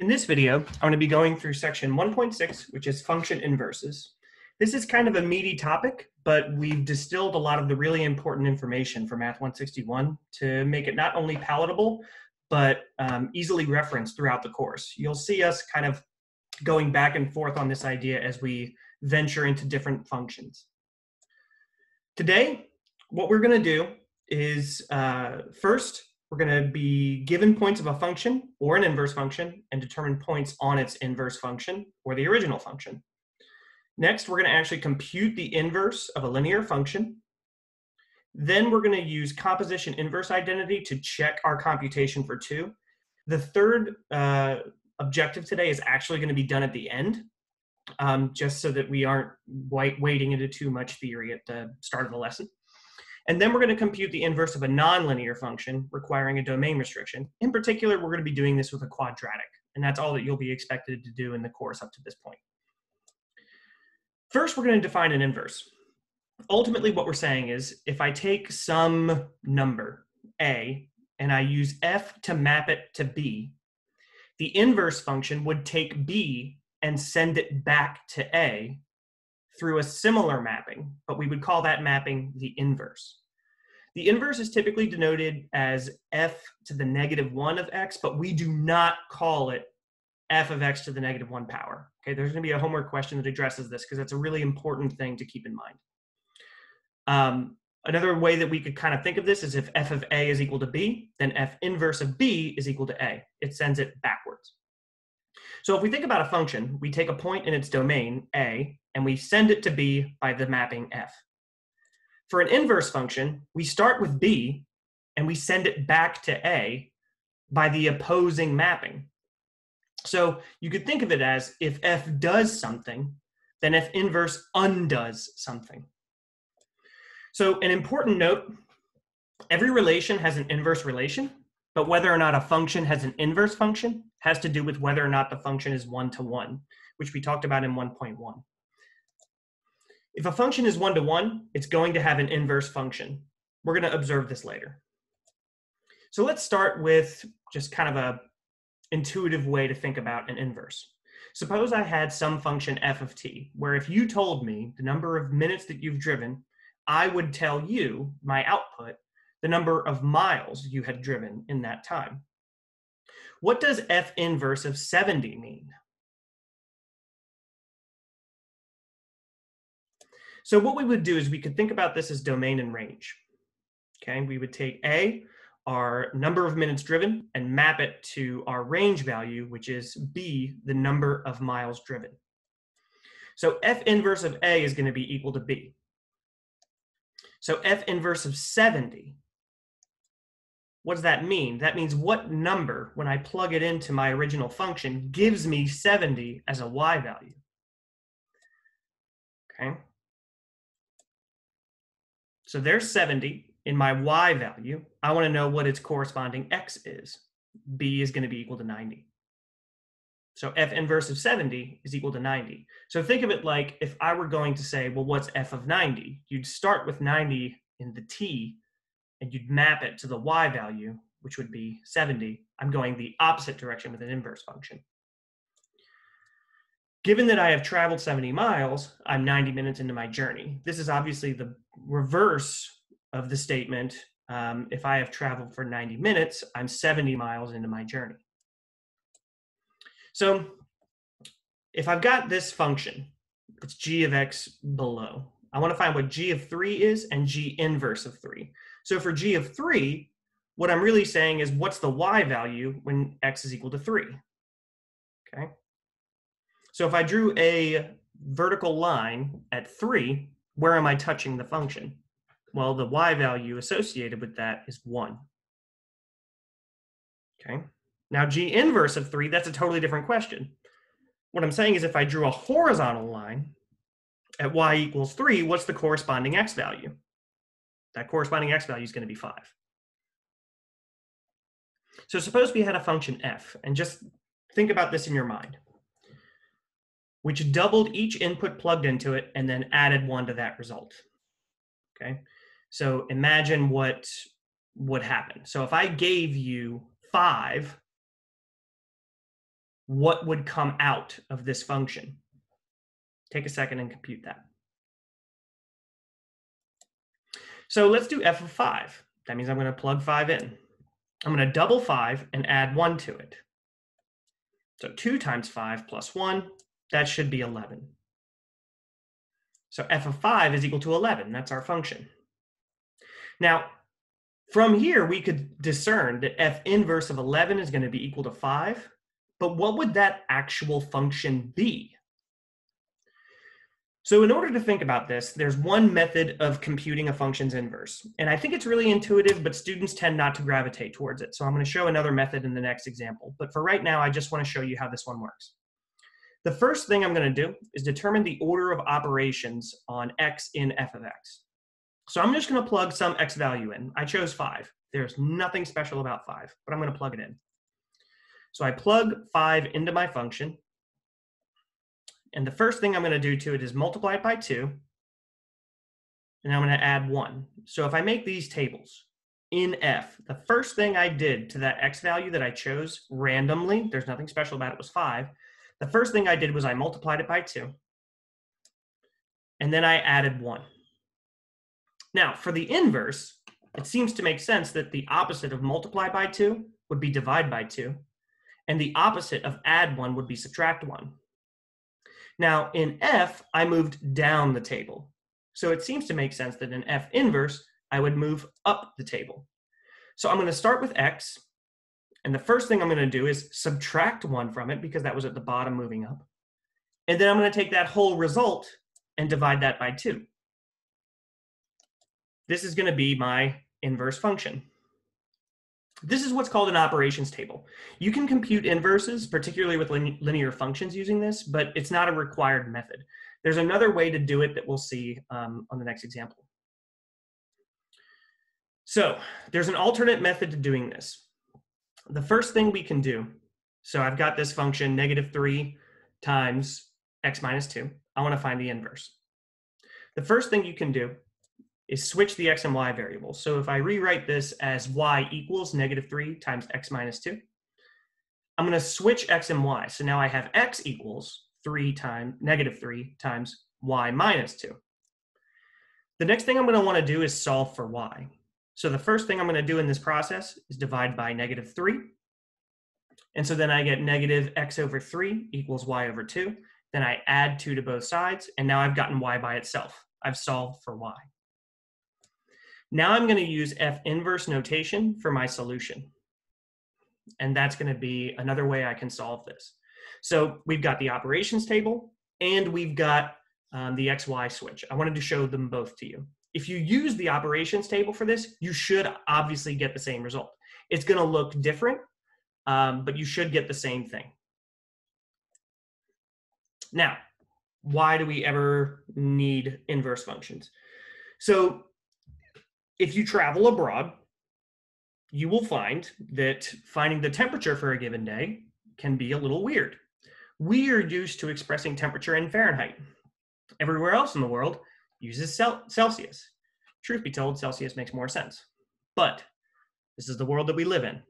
In this video, I'm going to be going through section 1.6, which is function inverses. This is kind of a meaty topic, but we've distilled a lot of the really important information for Math 161 to make it not only palatable, but um, easily referenced throughout the course. You'll see us kind of going back and forth on this idea as we venture into different functions. Today, what we're going to do is uh, first we're going to be given points of a function or an inverse function and determine points on its inverse function or the original function. Next, we're going to actually compute the inverse of a linear function. Then we're going to use composition inverse identity to check our computation for two. The third uh, objective today is actually going to be done at the end, um, just so that we aren't wading into too much theory at the start of the lesson. And then we're going to compute the inverse of a nonlinear function requiring a domain restriction. In particular, we're going to be doing this with a quadratic, and that's all that you'll be expected to do in the course up to this point. First, we're going to define an inverse. Ultimately, what we're saying is if I take some number, a, and I use f to map it to b, the inverse function would take b and send it back to a through a similar mapping, but we would call that mapping the inverse. The inverse is typically denoted as f to the negative 1 of x, but we do not call it f of x to the negative 1 power. Okay, there's going to be a homework question that addresses this because that's a really important thing to keep in mind. Um, another way that we could kind of think of this is if f of a is equal to b, then f inverse of b is equal to a. It sends it backwards. So if we think about a function, we take a point in its domain, a, and we send it to b by the mapping f. For an inverse function, we start with b and we send it back to a by the opposing mapping. So you could think of it as if f does something, then f inverse undoes something. So an important note, every relation has an inverse relation, but whether or not a function has an inverse function has to do with whether or not the function is one-to-one, which we talked about in 1.1. If a function is one-to-one, it's going to have an inverse function. We're going to observe this later. So let's start with just kind of a intuitive way to think about an inverse. Suppose I had some function f of t, where if you told me the number of minutes that you've driven, I would tell you, my output, the number of miles you had driven in that time. What does f inverse of 70 mean? So what we would do is we could think about this as domain and range. Okay, we would take A, our number of minutes driven, and map it to our range value, which is B, the number of miles driven. So F inverse of A is going to be equal to B. So F inverse of 70, what does that mean? That means what number, when I plug it into my original function, gives me 70 as a y value. Okay. So there's 70 in my y value. I want to know what its corresponding x is. b is going to be equal to 90. So f inverse of 70 is equal to 90. So think of it like if I were going to say, well, what's f of 90? You'd start with 90 in the t, and you'd map it to the y value, which would be 70. I'm going the opposite direction with an inverse function. Given that I have traveled 70 miles, I'm 90 minutes into my journey. This is obviously the reverse of the statement. Um, if I have traveled for 90 minutes, I'm 70 miles into my journey. So if I've got this function, it's g of x below. I want to find what g of 3 is and g inverse of 3. So for g of 3, what I'm really saying is what's the y value when x is equal to 3? Okay. So if I drew a vertical line at 3, where am I touching the function? Well, the y value associated with that is 1. Okay. Now g inverse of 3, that's a totally different question. What I'm saying is if I drew a horizontal line at y equals 3, what's the corresponding x value? That corresponding x value is going to be 5. So suppose we had a function f, and just think about this in your mind which doubled each input plugged into it and then added one to that result. Okay, so imagine what would happen. So if I gave you five, what would come out of this function? Take a second and compute that. So let's do f of 5. That means I'm going to plug 5 in. I'm going to double 5 and add 1 to it. So 2 times 5 plus 1, that should be 11. So f of 5 is equal to 11. That's our function. Now, from here, we could discern that f inverse of 11 is going to be equal to 5. But what would that actual function be? So in order to think about this, there's one method of computing a function's inverse. And I think it's really intuitive, but students tend not to gravitate towards it. So I'm going to show another method in the next example. But for right now, I just want to show you how this one works. The first thing I'm going to do is determine the order of operations on x in f of x. So I'm just going to plug some x value in. I chose 5. There's nothing special about 5, but I'm going to plug it in. So I plug 5 into my function, and the first thing I'm going to do to it is multiply it by 2. And I'm going to add 1. So if I make these tables in F, the first thing I did to that x value that I chose randomly, there's nothing special about it, was 5. The first thing I did was I multiplied it by 2. And then I added 1. Now, for the inverse, it seems to make sense that the opposite of multiply by 2 would be divide by 2. And the opposite of add 1 would be subtract 1. Now in F, I moved down the table. So it seems to make sense that in F inverse, I would move up the table. So I'm going to start with X. And the first thing I'm going to do is subtract 1 from it because that was at the bottom moving up. And then I'm going to take that whole result and divide that by 2. This is going to be my inverse function. This is what's called an operations table. You can compute inverses, particularly with linear functions using this, but it's not a required method. There's another way to do it that we'll see um, on the next example. So there's an alternate method to doing this. The first thing we can do, so I've got this function negative 3 times x minus 2. I want to find the inverse. The first thing you can do is switch the x and y variables. So if I rewrite this as y equals negative 3 times x minus 2, I'm going to switch x and y. So now I have x equals 3 times negative 3 times y minus 2. The next thing I'm going to want to do is solve for y. So the first thing I'm going to do in this process is divide by negative 3. And so then I get negative x over 3 equals y over 2. Then I add 2 to both sides, and now I've gotten y by itself. I've solved for y. Now I'm going to use F inverse notation for my solution. And that's going to be another way I can solve this. So we've got the operations table and we've got um, the XY switch. I wanted to show them both to you. If you use the operations table for this, you should obviously get the same result. It's going to look different, um, but you should get the same thing. Now, why do we ever need inverse functions? So if you travel abroad, you will find that finding the temperature for a given day can be a little weird. We are used to expressing temperature in Fahrenheit. Everywhere else in the world uses Celsius. Truth be told, Celsius makes more sense. But this is the world that we live in.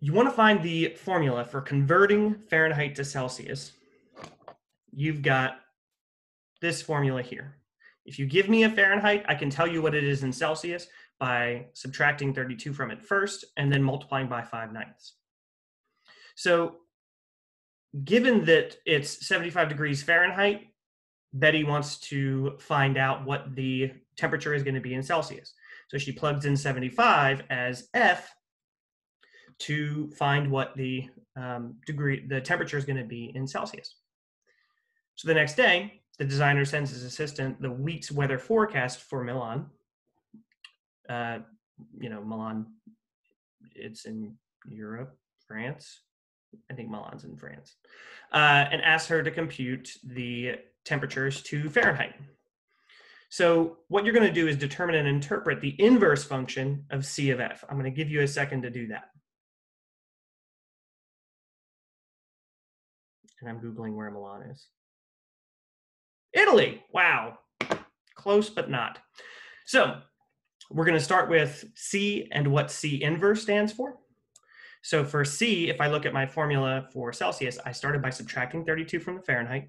You want to find the formula for converting Fahrenheit to Celsius. You've got this formula here. If you give me a Fahrenheit, I can tell you what it is in Celsius by subtracting 32 from it first and then multiplying by 5 ninths. So given that it's 75 degrees Fahrenheit, Betty wants to find out what the temperature is going to be in Celsius. So she plugs in 75 as F to find what the um, degree, the temperature is going to be in Celsius. So the next day, the designer sends his assistant the week's weather forecast for Milan. Uh, you know, Milan, it's in Europe, France. I think Milan's in France. Uh, and asks her to compute the temperatures to Fahrenheit. So what you're going to do is determine and interpret the inverse function of C of F. I'm going to give you a second to do that. And I'm Googling where Milan is. Italy. Wow. Close, but not. So we're going to start with C and what C inverse stands for. So for C, if I look at my formula for Celsius, I started by subtracting 32 from the Fahrenheit,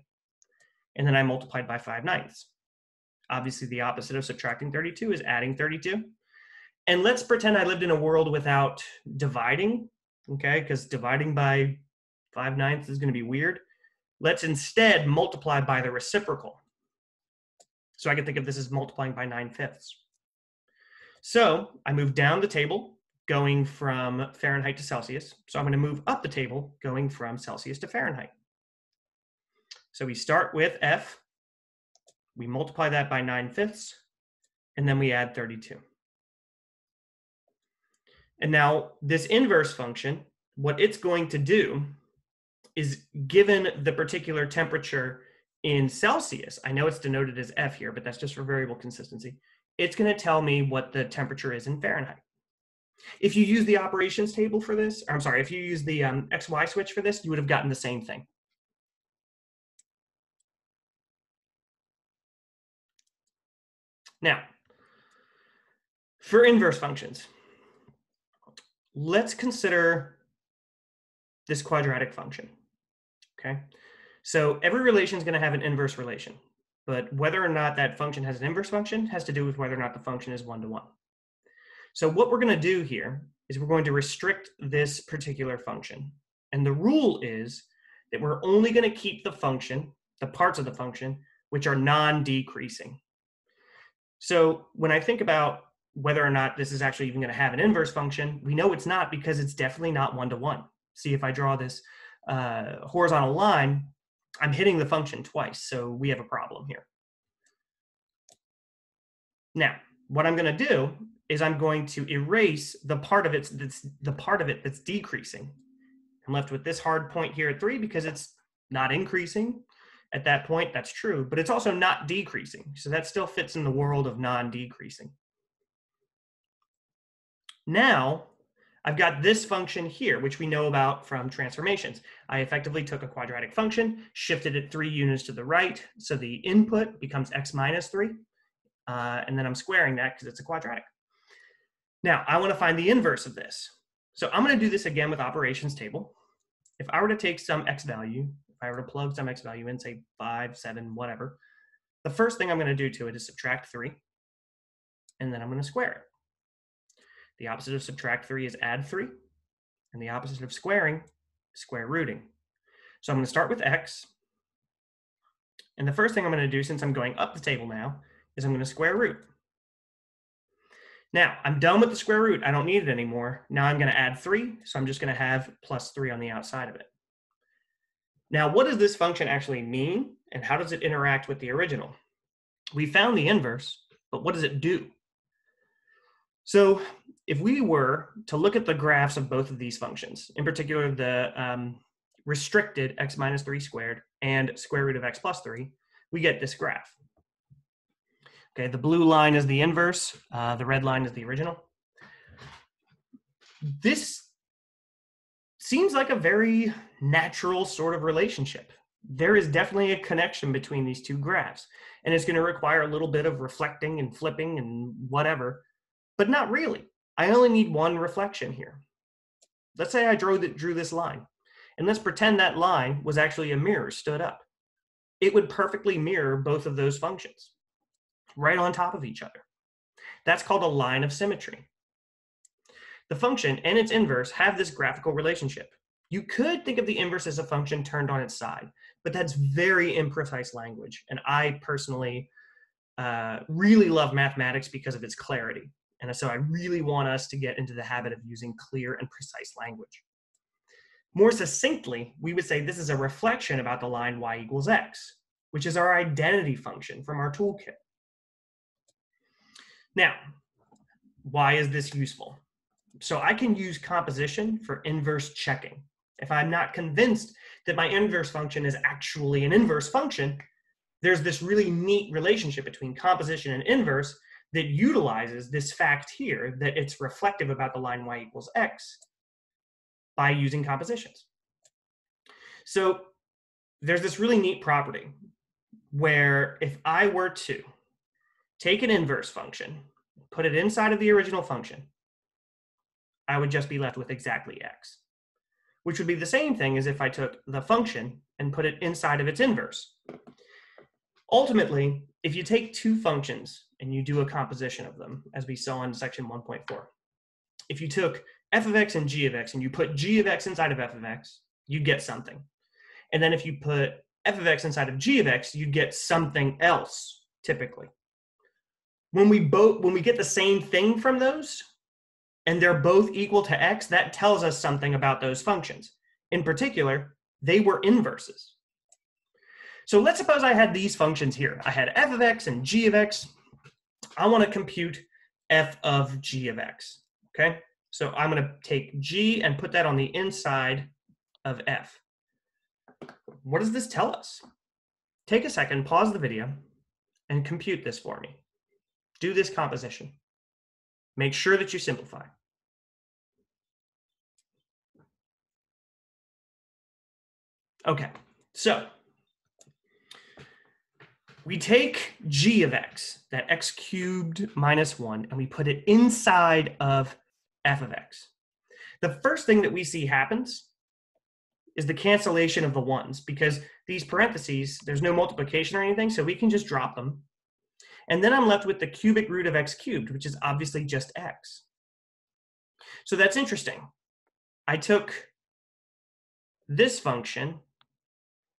and then I multiplied by 5 ninths. Obviously, the opposite of subtracting 32 is adding 32. And let's pretend I lived in a world without dividing, okay? Because dividing by 5 ninths is going to be weird. Let's instead multiply by the reciprocal. So I can think of this as multiplying by 9 fifths. So I move down the table, going from Fahrenheit to Celsius. So I'm going to move up the table, going from Celsius to Fahrenheit. So we start with F, we multiply that by 9 fifths, and then we add 32. And now this inverse function, what it's going to do is given the particular temperature in Celsius, I know it's denoted as F here, but that's just for variable consistency. It's going to tell me what the temperature is in Fahrenheit. If you use the operations table for this, I'm sorry, if you use the um, XY switch for this, you would have gotten the same thing. Now, for inverse functions, let's consider this quadratic function, okay? So every relation is going to have an inverse relation, but whether or not that function has an inverse function has to do with whether or not the function is one-to-one. -one. So what we're going to do here is we're going to restrict this particular function. And the rule is that we're only going to keep the function, the parts of the function, which are non-decreasing. So when I think about whether or not this is actually even going to have an inverse function, we know it's not because it's definitely not one-to-one. See, if I draw this uh, horizontal line, I'm hitting the function twice, so we have a problem here. Now, what I'm going to do is I'm going to erase the part of it that's the part of it that's decreasing. I'm left with this hard point here at three because it's not increasing at that point, that's true, but it's also not decreasing. So that still fits in the world of non-decreasing. Now, I've got this function here, which we know about from transformations. I effectively took a quadratic function, shifted it three units to the right, so the input becomes x minus three, uh, and then I'm squaring that because it's a quadratic. Now, I want to find the inverse of this. So I'm going to do this again with operations table. If I were to take some x value if I were to plug some x value in, say five, seven, whatever, the first thing I'm going to do to it is subtract three, and then I'm going to square it. The opposite of subtract three is add three, and the opposite of squaring square rooting. So I'm going to start with x, and the first thing I'm going to do since I'm going up the table now is I'm going to square root. Now, I'm done with the square root. I don't need it anymore. Now I'm going to add 3, so I'm just going to have plus 3 on the outside of it. Now, what does this function actually mean and how does it interact with the original? We found the inverse, but what does it do? So if we were to look at the graphs of both of these functions, in particular the um, restricted x minus 3 squared and square root of x plus 3, we get this graph. Okay, the blue line is the inverse, uh, the red line is the original. This seems like a very natural sort of relationship. There is definitely a connection between these two graphs, and it's going to require a little bit of reflecting and flipping and whatever, but not really. I only need one reflection here. Let's say I drew, the, drew this line, and let's pretend that line was actually a mirror stood up. It would perfectly mirror both of those functions right on top of each other. That's called a line of symmetry. The function and its inverse have this graphical relationship. You could think of the inverse as a function turned on its side, but that's very imprecise language. And I personally uh, really love mathematics because of its clarity. And so I really want us to get into the habit of using clear and precise language. More succinctly, we would say this is a reflection about the line y equals x, which is our identity function from our toolkit. Now, why is this useful? So I can use composition for inverse checking. If I'm not convinced that my inverse function is actually an inverse function, there's this really neat relationship between composition and inverse that utilizes this fact here that it's reflective about the line y equals x by using compositions. So there's this really neat property where if I were to take an inverse function, put it inside of the original function, I would just be left with exactly x. which would be the same thing as if I took the function and put it inside of its inverse. Ultimately, if you take two functions and you do a composition of them, as we saw in section 1.4, if you took f of x and g of x and you put g of x inside of f of x, you get something. And then if you put f of x inside of g of x, you get something else, typically. When we both when we get the same thing from those, and they're both equal to x, that tells us something about those functions. In particular, they were inverses. So let's suppose I had these functions here. I had f of x and g of x. I want to compute f of g of x, okay? So I'm going to take g and put that on the inside of f. What does this tell us? Take a second, pause the video, and compute this for me. Do this composition. Make sure that you simplify. Okay, so we take g of x, that x cubed minus 1, and we put it inside of f of x. The first thing that we see happens is the cancellation of the ones because these parentheses, there's no multiplication or anything, so we can just drop them. And then I'm left with the cubic root of x cubed, which is obviously just x. So that's interesting. I took this function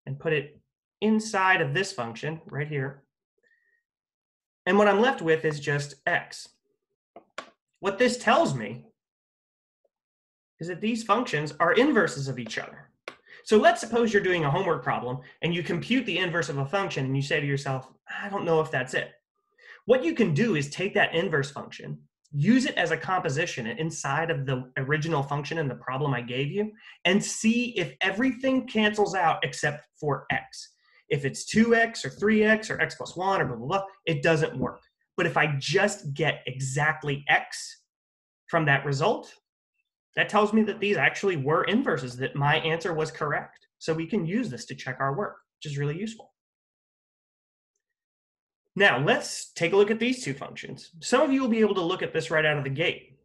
and put it inside of this function right here. And what I'm left with is just x. What this tells me is that these functions are inverses of each other. So let's suppose you're doing a homework problem and you compute the inverse of a function and you say to yourself, I don't know if that's it. What you can do is take that inverse function, use it as a composition inside of the original function and the problem I gave you, and see if everything cancels out except for x. If it's 2x or 3x or x plus 1 or blah, blah, blah, it doesn't work. But if I just get exactly x from that result, that tells me that these actually were inverses, that my answer was correct. So we can use this to check our work, which is really useful. Now let's take a look at these two functions. Some of you will be able to look at this right out of the gate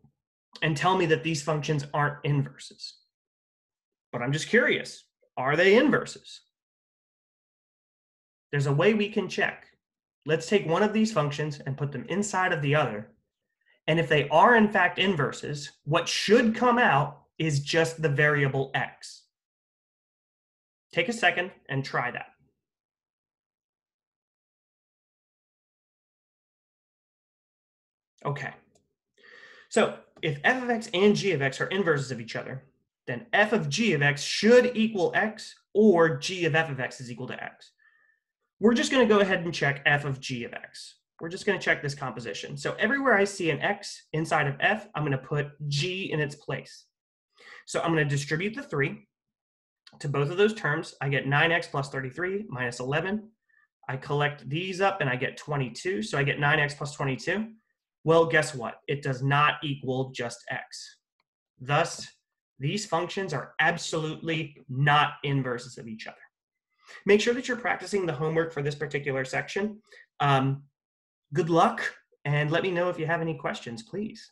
and tell me that these functions aren't inverses. But I'm just curious, are they inverses? There's a way we can check. Let's take one of these functions and put them inside of the other. And if they are in fact inverses, what should come out is just the variable x. Take a second and try that. Okay. So if f of x and g of x are inverses of each other, then f of g of x should equal x or g of f of x is equal to x. We're just going to go ahead and check f of g of x. We're just going to check this composition. So everywhere I see an x inside of f, I'm going to put g in its place. So I'm going to distribute the 3 to both of those terms. I get 9x plus 33 minus 11. I collect these up and I get 22. So I get 9x plus 22. Well, guess what? It does not equal just x. Thus, these functions are absolutely not inverses of each other. Make sure that you're practicing the homework for this particular section. Um, good luck, and let me know if you have any questions, please.